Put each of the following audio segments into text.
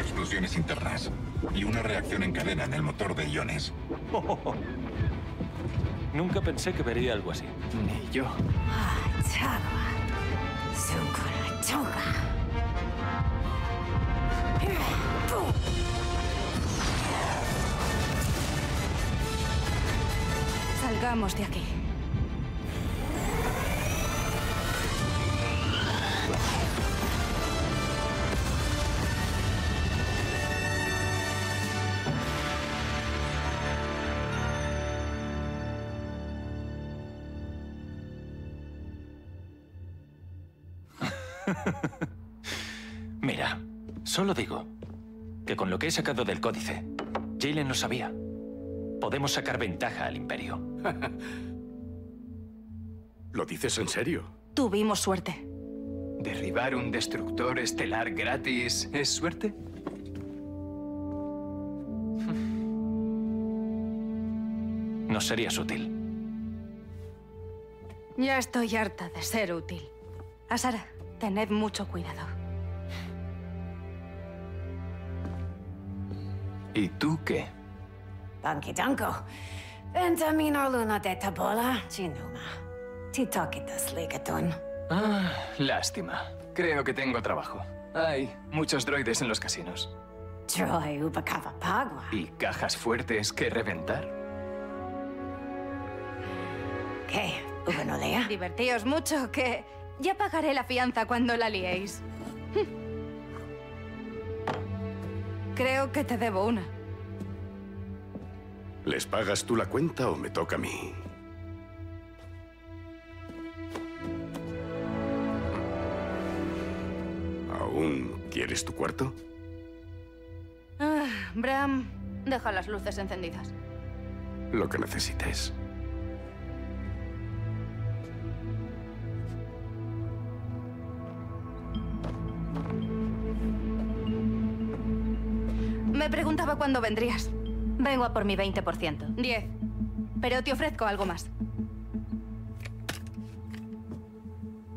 explosiones internas y una reacción en cadena en el motor de iones. Nunca pensé que vería algo así. Ni yo. Salgamos de aquí. Mira, solo digo que con lo que he sacado del códice, Jalen lo sabía. Podemos sacar ventaja al Imperio. ¿Lo dices en serio? Tuvimos suerte. ¿Derribar un destructor estelar gratis es suerte? No serías útil. Ya estoy harta de ser útil. Asara, tened mucho cuidado. ¿Y tú qué? Bankidanko. Ventamino luna de tabola, chinuma. Titokitas ligatun. Ah, lástima. Creo que tengo trabajo. Hay muchos droides en los casinos. Troy pagua. Y cajas fuertes que reventar. ¿Qué? ¿Ubanolea? Divertíos mucho, que ya pagaré la fianza cuando la liéis. Creo que te debo una. ¿Les pagas tú la cuenta o me toca a mí? ¿Aún quieres tu cuarto? Ah, Bram, deja las luces encendidas. Lo que necesites. Me preguntaba cuándo vendrías. Vengo a por mi 20%. Diez. Pero te ofrezco algo más.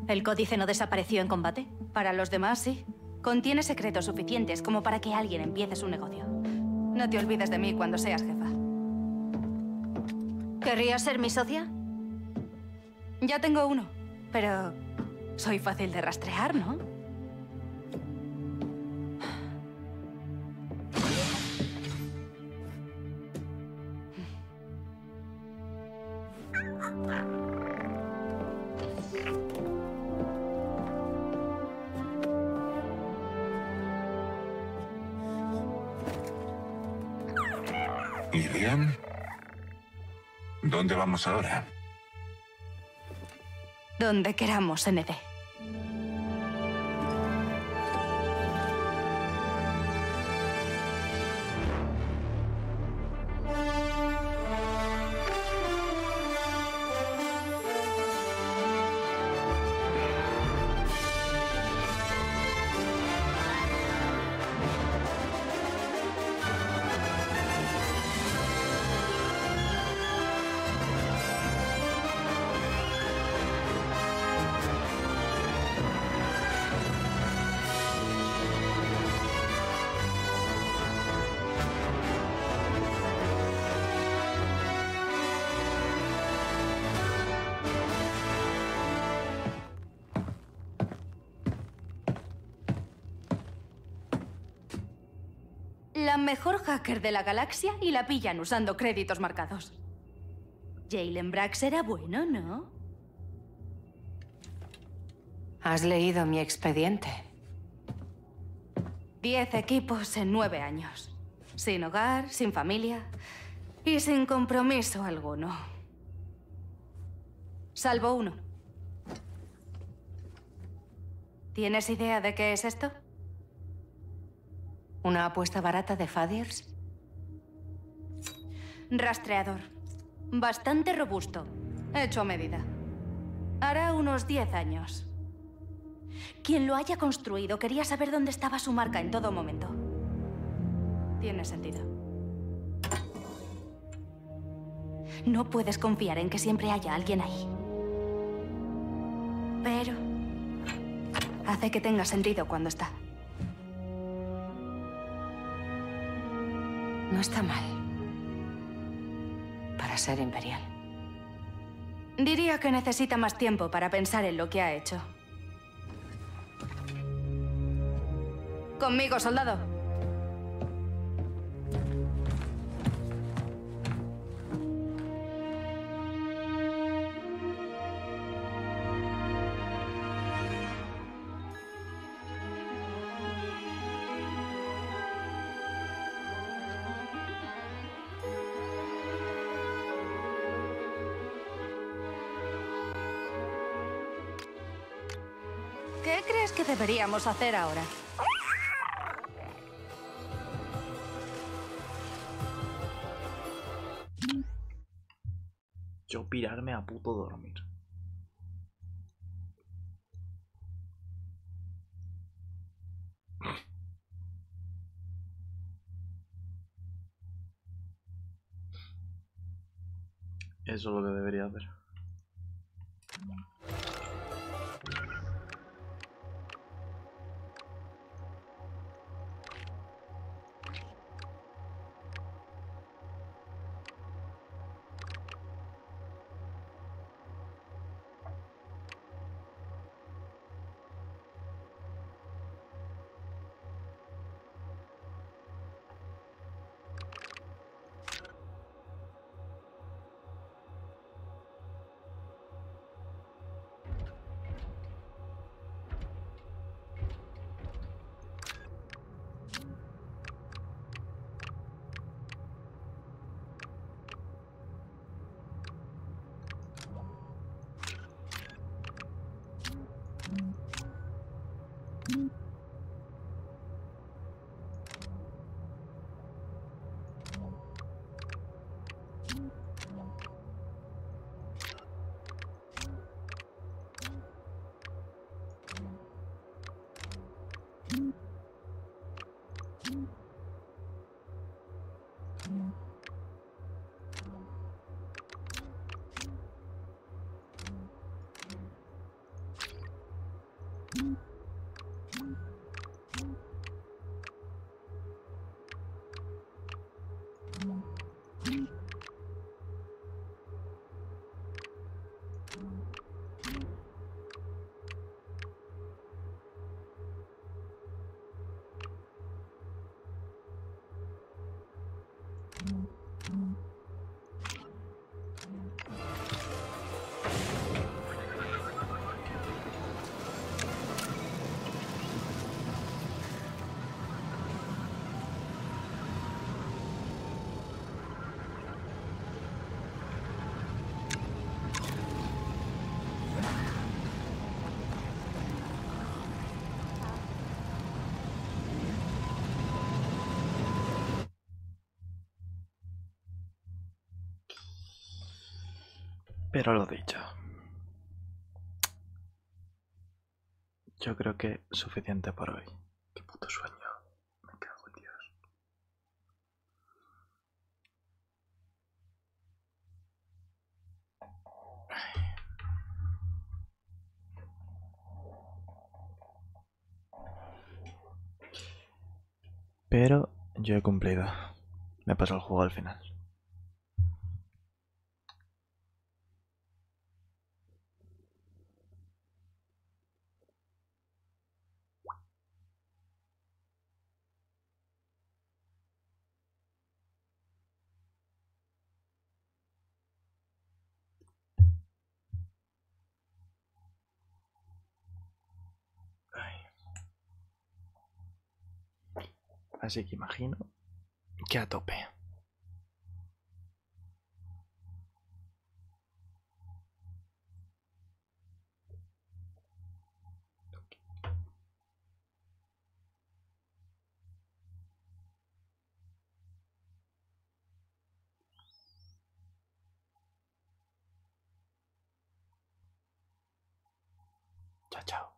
¿El códice no desapareció en combate? Para los demás, sí. Contiene secretos suficientes como para que alguien empiece su negocio. No te olvides de mí cuando seas jefa. ¿Querrías ser mi socia? Ya tengo uno, pero soy fácil de rastrear, ¿no? ¿Y bien? ¿Dónde vamos ahora? Donde queramos, ND. Mejor hacker de la galaxia y la pillan usando créditos marcados. Jalen Brax era bueno, ¿no? ¿Has leído mi expediente? Diez equipos en nueve años. Sin hogar, sin familia y sin compromiso alguno. Salvo uno. ¿Tienes idea de qué es esto? ¿Una apuesta barata de Fadiers? Rastreador. Bastante robusto. Hecho a medida. Hará unos 10 años. Quien lo haya construido quería saber dónde estaba su marca en todo momento. Tiene sentido. No puedes confiar en que siempre haya alguien ahí. Pero... Hace que tenga sentido cuando está. No está mal. Para ser imperial. Diría que necesita más tiempo para pensar en lo que ha hecho. Conmigo, soldado. ¿Qué crees que deberíamos hacer ahora? Yo pirarme a puto dormir. Eso es lo que debería hacer. Thank mm -hmm. you. Thank you. Pero lo dicho. Yo creo que suficiente por hoy. Qué puto sueño. Me cago en Dios. Pero yo he cumplido. Me pasó el juego al final. Así que imagino que a tope. Chao.